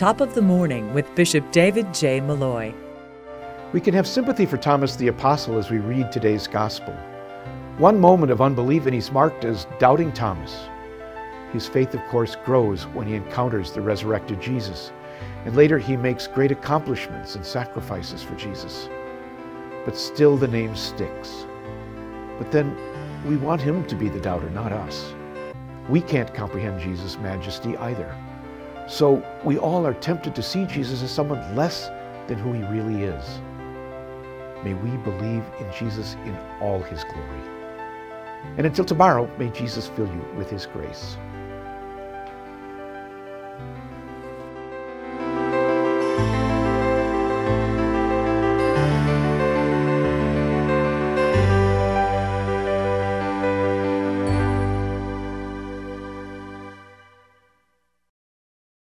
Top of the Morning with Bishop David J. Malloy. We can have sympathy for Thomas the Apostle as we read today's Gospel. One moment of unbelief and he's marked as doubting Thomas. His faith, of course, grows when he encounters the resurrected Jesus, and later he makes great accomplishments and sacrifices for Jesus. But still the name sticks. But then we want him to be the doubter, not us. We can't comprehend Jesus' majesty either. So we all are tempted to see Jesus as someone less than who he really is. May we believe in Jesus in all his glory. And until tomorrow, may Jesus fill you with his grace.